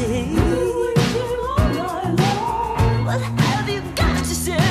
say? You all. What have you got to say?